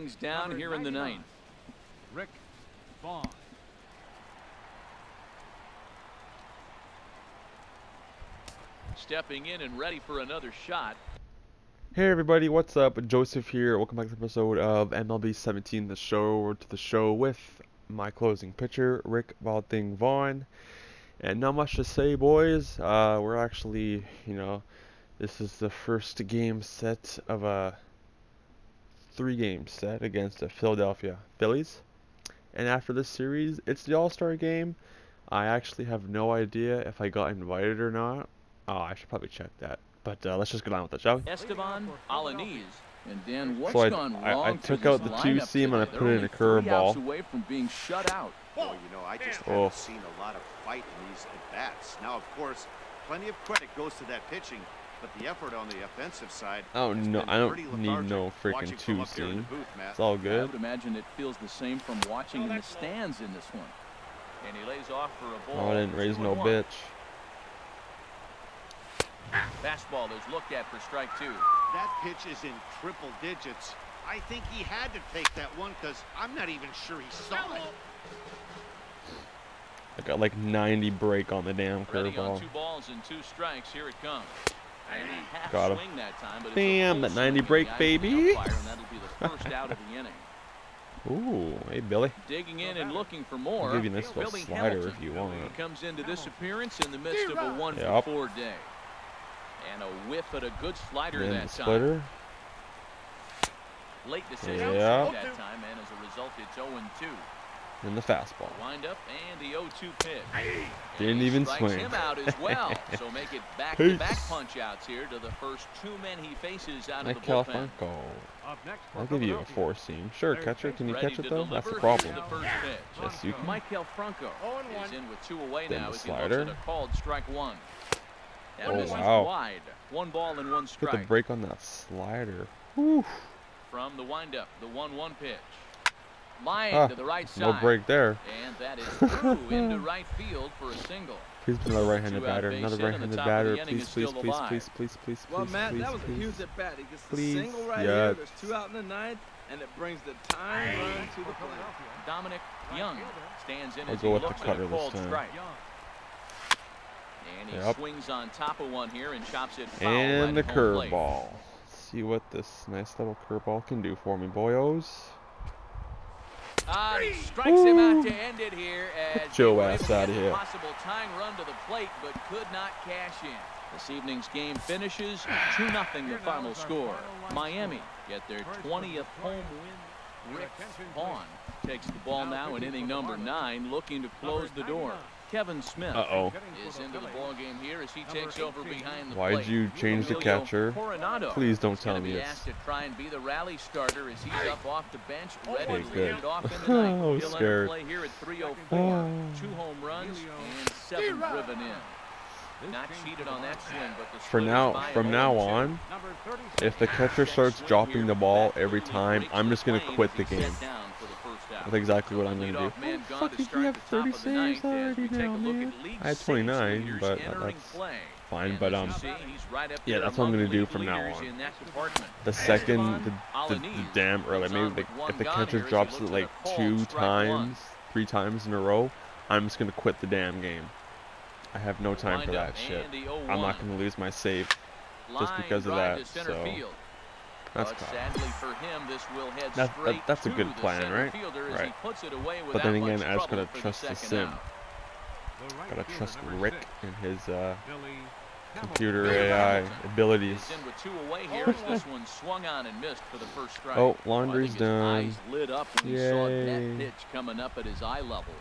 Things down here in the ninth. Rick Vaughn. Stepping in and ready for another shot. Hey everybody, what's up? Jozef here. Welcome back to the episode of MLB 17, the show to the show with my closing pitcher, Rick Valting Vaughn. And not much to say, boys. Uh, we're actually, you know, this is the first game set of a three-game set against the Philadelphia Phillies. And after this series, it's the All-Star game. I actually have no idea if I got invited or not. Oh, I should probably check that. But uh, let's just get on with it, shall we? Esteban Alaniz. And Dan, what's So I- gone I- I wrong took out the two lineup seam and I put in a only three outs curveball. away from being shut out. Well, you know, I just Oh. haven't seen a lot of fight in these at-bats. Now, of course, plenty of credit goes to that pitching, but the effort on the offensive side Oh has no, been I don't need no freaking two from up here in the seam. booth, It's all I good. would imagine it feels the same from watching in the stands in this one. And he lays off for a oh, ball. Oh, I didn't raise no one. bitch. Fastball is looked at for strike two. That pitch is in triple digits. I think he had to take that one because I'm not even sure he saw it. I got like 90 break on the damn Ready on curveball. two balls and two strikes. Here it comes. And a half Got him. swing that time, but Damn, that 90 break, the eyes of the baby. umpire, and that'll be the first out of the inning. Ooh, hey Billy. Digging in and looking for more. I'll give you a nice little Billy slider Hamilton. if you want. He comes into this appearance in the midst of a one Yep. for four day. And a whiff at a good slider Then that the time. Late decision Yep. that time, and as a result, it's 0-2. And the fastball. Wind up and the 0-2 pitch. And Didn't even strikes swing. him out as well. so make it back-to-back Peace. punch-outs here to the first two men he faces out of the bullpen. Calfranco. Up I'll give you a four seam. Sure, catcher. Can you catch it though? That's the problem. The first. Yes, you can. Maikel Franco is in with two away Then now the as slider. at a called strike one. That Oh, wow. wide. One ball and one Get the break on that slider. Whew. From the windup, the 1-1 pitch. Line Ah, to the right No break there. And that is through into right field for a single. Please be another right-handed batter. Another hit, and the right-handed top of the batter. inning Please, is please, please, please, please, please, Well, please, Matt, please, that was a please. huge at bat. He gets the Please, single right yes. here. There's two out in the ninth, and it brings the time run to the plate. Dominic Young stands in I'll as go he with the looks at cutter a this time. strike. And he Yep. swings on top of one here and chops it foul And the right at home plate. curveball. See what this nice little curveball can do for me, boyos. Ah, he strikes him out to end it here as Get your they were ass able to outta get a here. Possible tying run to the plate, but could not cash in. This evening's game finishes 2-0 the final score. Miami get their 20th home win. Rick Vaughn takes the ball now in inning number nine, looking to close the door. Kevin Smith Uh-oh. is into the ball game here as he takes over behind the Why'd plate. you change the catcher? Coronado Please don't tell me it's- asked to try and be the rally starter as he's up off the bench, ready Okay, to lead good. off in the ninth. I was He'll scared. play here at 3:04. Oh. Two home runs and seven driven in. Not cheated on that swing, but the For now, from now on, if the catcher starts dropping the ball every time, I'm just gonna quit the game. That's exactly what I'm gonna do. Leadoff man Oh, fuck, to start you have 30 of the ninth saves already we take a now, man. I had 29, but that's fine, but, um, you see, he's right up yeah, that's what I'm gonna do from now on. in that department. The second the, the, the damn or like maybe the, if the catcher here as he drops it like two times, three times in a row, I'm just gonna quit the damn game. I have no time for that shit. I'm not gonna lose my save. just because of that, so. That's but sadly for him, this will head That- that- that's a good plan, right? fielder Right. he puts it away But then again, I just gotta trust the second sim. right Gotta trust Rick six, and his uh, computer Hamilton. AI Hamilton. abilities. He's in with two away here as this one swung on and missed for the first strike. Oh, laundry's think his done. Lit up when he saw Yay. that pitch coming up at his eye level.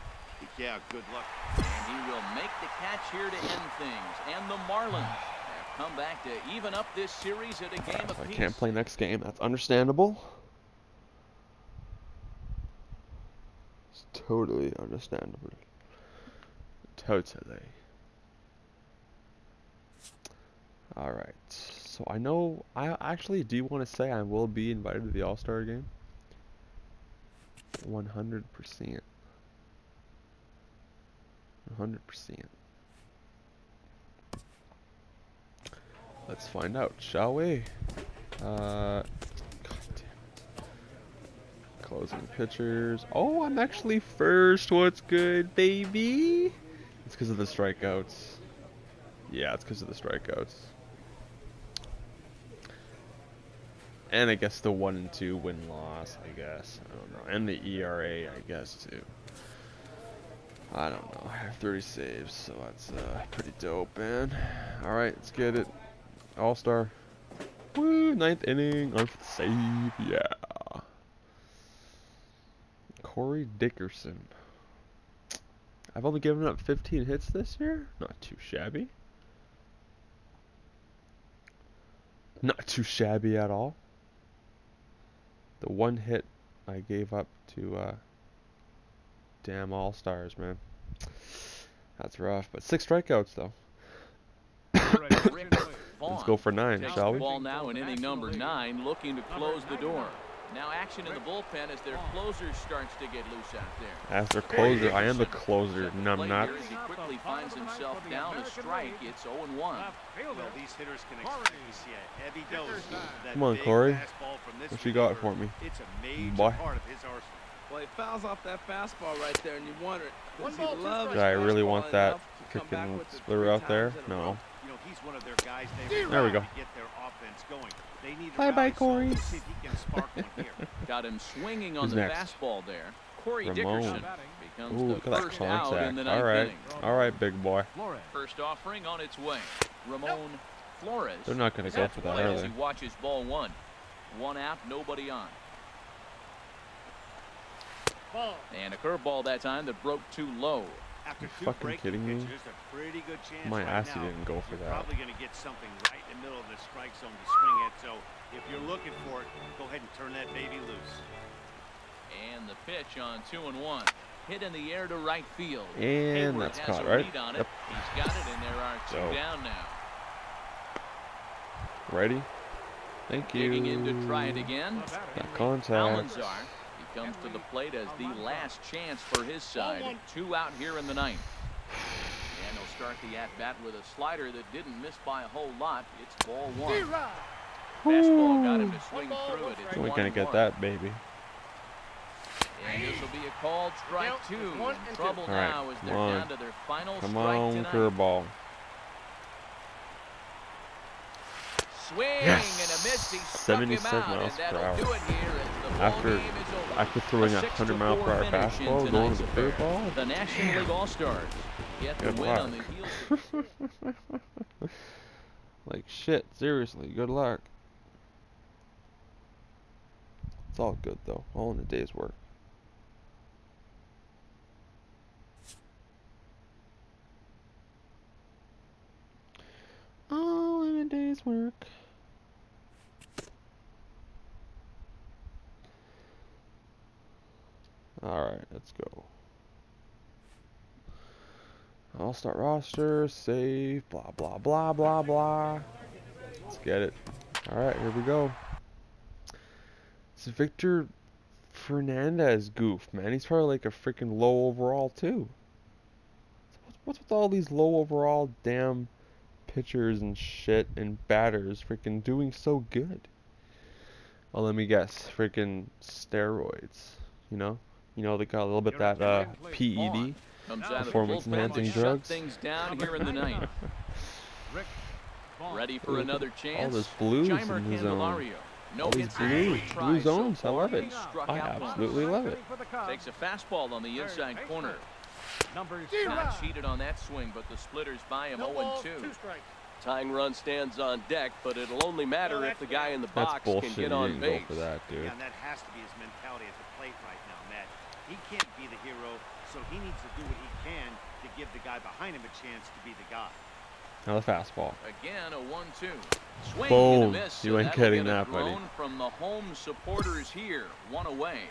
Yeah, good luck. And he will make the catch here to end things. And the Marlins have come back to even up this series at a game If I can't play next game, that's understandable. It's totally understandable. Totally. Alright. So I know, I actually do want to say I will be invited to the All-Star game. 100%. 100%. Let's find out, shall we? Uh, closing pitchers. Oh, I'm actually first. What's good, baby? It's because of the strikeouts. Yeah, it's because of the strikeouts. And I guess the one and two win loss. I guess I don't know, and the ERA. I guess too. I don't know. I have 30 saves, so that's uh, pretty dope, man. All right, let's get it. All star. Woo! Ninth inning on the save. Yeah. Corey Dickerson. I've only given up 15 hits this year. Not too shabby. Not too shabby at all. The one hit I gave up to uh, damn all stars, man. That's rough. But six strikeouts though. Let's go for nine, Takes shall we? ball now in inning number nine, looking to close the door. Now action in the bullpen as their closer starts to get loose out there. As their closer, I am the closer. Set the No, I'm not. He quickly finds himself down a strike. It's 0 1. Well, these hitters can expect to see a heavy dose Come on, Corey. fastball from this What you got for me? It's a major Boy. part of his arsenal. Well, he fouls off that fastball right there, and you wonder, One does he love strikes. his I really want that enough to come freaking splitter out there? times in a No. There we go. get their offense going. They need Bye-bye, Corey. let's see if he can spark one here. Got him swinging on Who's the next? fastball there. Corey Ramon. Dickerson becomes Ooh, the look at that first out in contact. the ninth All right. inning. All right, big boy. Flores. First offering on its way. Ramon Flores. They're not going to go for that, play are they? he watches ball one. One out, nobody on. Ball. And a curveball that time that broke too low. After You two fucking kidding me? pitches, a pretty good chance My right ass now. didn't go for You're that. probably going to get something right in the middle of the strike zone to swing at. So if you're looking for it, go ahead and turn that baby loose. And the pitch on two and one. Hit in the air to right field. And Heyward that's caught, right? lead on it. Yep. He's got it, and there are two So- down now. Ready? Thank you. Digging in to try it again. That contact. Almanzar. He comes to the plate as the last chance for his side. Two out here in the ninth. And he'll start the at-bat with a slider that didn't miss by a whole lot. It's ball one. Fastball got him to swing through it. It's You ain't one gonna get one. that, baby. And this will be a called strike two. In trouble All right, now as they're on. down to their final Come strike on, tonight. curveball. Swing Yes! and a miss. He struck him 77 out, miles and per that'll hour. do it here as the ball After game is over. After throwing a 100 mile per hour fastball, going to the curveball. The National League All-Stars get the win on the heels like shit, seriously, good luck. It's all good though, all in a day's work. All in a day's work. Alright, let's go. All start roster, save, blah blah blah blah blah. Let's get it. Alright, here we go. It's Victor Fernandez goof, man. He's probably like a freaking low overall too. What's with all these low overall damn pitchers and shit and batters freaking doing so good? Well, let me guess. Freaking steroids. You know? You know, they got a little bit that uh, PED. Comes out of the Performance bullpen enhancing to drugs. things down here in the ninth. Rick Ready for Ooh, another chance. this blues Jeimer in his zone. No All these blue- three blue tries so zones, I love it. I out once. absolutely love it. For the Cubs, Takes a fastball on the inside corner. Number Not cheated on that swing, but the splitters by him No 0 balls, 2. two. Tying run stands on deck, but it'll only matter if the guy in the box bullshit. can get on didn't base. go for that, dude. Yeah, and that has to be his mentality at the plate right now, Matt. He can't be the hero, so he needs to do what he can to give the guy behind him a chance to be the guy. Now the fastball. Again, a 1 2. Swing Boom. and a miss. You so ain't that'll getting get a that, buddy. from the home supporters here. One away.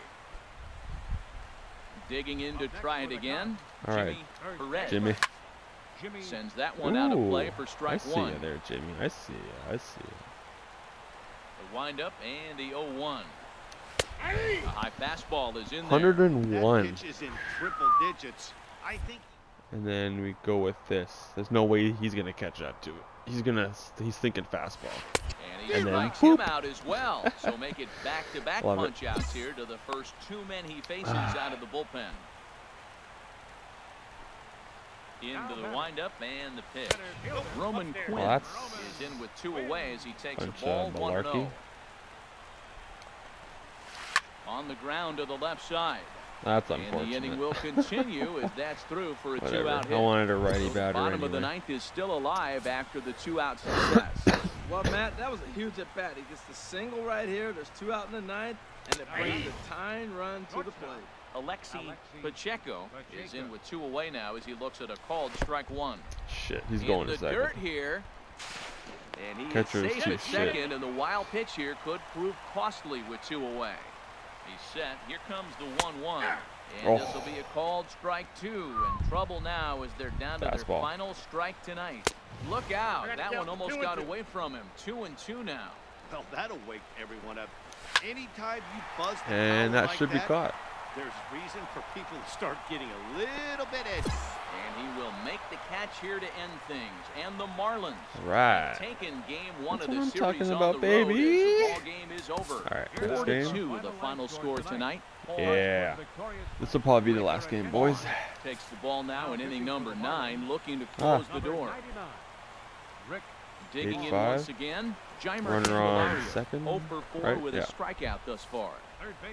Digging in to try it again. All right. Jimmy Jimmy. Jimmy sends that one out of play Ooh, for I strike see one. you there, Jimmy. I see you. I see you. The windup and the 0 1. A high fastball is in there. 101. Is in triple digits. I think And then we go with this. There's no way he's gonna catch up to it. He's gonna. He's thinking fastball. And and then strikes him out as well. So make it back-to-back Love it. punch outs here to the first two men he faces ah. out of the bullpen. Into the windup and the pitch. Roman Quinn Well, that's is in with two away as he takes bunch a ball of 1 malarkey. 0. On the ground to the left side. that's And the inning will continue as that's through for a two-out hit. I wanted a righty batter bottom of the ninth is still alive after the two-out success. Well, Matt, that was a huge at bat. He gets the single right here. There's two out in the ninth, and it brings the tying run to the plate. Alexi Alexi Pacheco is in with two away now as he looks at a called strike one. Shit, he's in going the to second. dirt here. And he Catcher is is safe too at shit. second, and the wild pitch here could prove costly with two away. He's set. Here comes the 1-1. And Oh. this will be a called strike two. And trouble now as they're down to their Fastball. final strike tonight. Look out. That one almost got away from him. Two and two now. Well, that'll wake everyone up. Anytime you buzz And that like should be caught. There's reason for people to start getting a little bit edgy. And he will make the catch here to end things. And the Marlins Right. taking game one That's of the what I'm series talking on about, the baby. the ball game is over. All right, Here's this game. two, the final score tonight. Yeah. This will probably be the last game, boys. Takes the ball now in inning number nine, looking to Ah. close the door. Rick Digging Eight in five. once again, Jeimer Runner on second, 0 for 4 right? with Yeah. a strikeout thus far.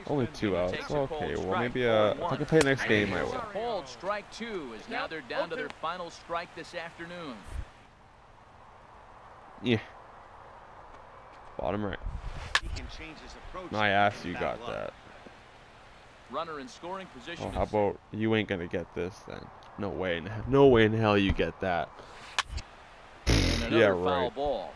Only two outs. Takes Okay, well maybe uh, if I can one. play next game, I Here's a will. called strike two, is now they're down to their final strike this afternoon. Yeah. Bottom right. He can change his approach. My ass, you got battle that. Runner in scoring position. Oh, how is about you ain't gonna get this then? No way in no way in hell you get that. And another Yeah, foul right. ball.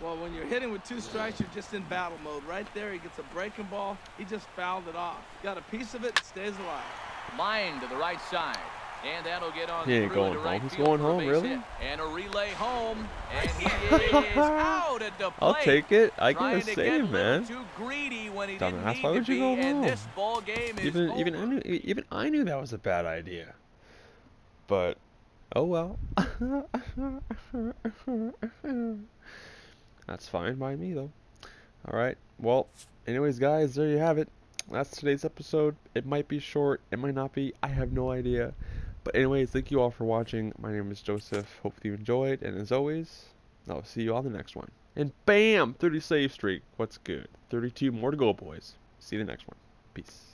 Well, when you're hitting with two strikes, you're just in battle mode. Right there, he gets a breaking ball. He just fouled it off. Got a piece of it, stays alive. Line to the right side. And that'll get on He ain't through going into right home. He's going home, really? hit. And a relay home. And he is out at the plate. I'll take it. I get Trying a to get save, little man. Too greedy when he Dumbass, didn't why would you be, go and home? this ball game is Even even I knew even I knew that was a bad idea. But oh well. That's fine by me though. All right. Well, anyways, guys, there you have it. That's today's episode. It might be short. It might not be. I have no idea. But anyways, thank you all for watching. My name is Jozef. Hope you enjoyed. And as always, I'll see you on the next one. And bam, 30 save streak. What's good? 32 more to go, boys. See you the next one. Peace.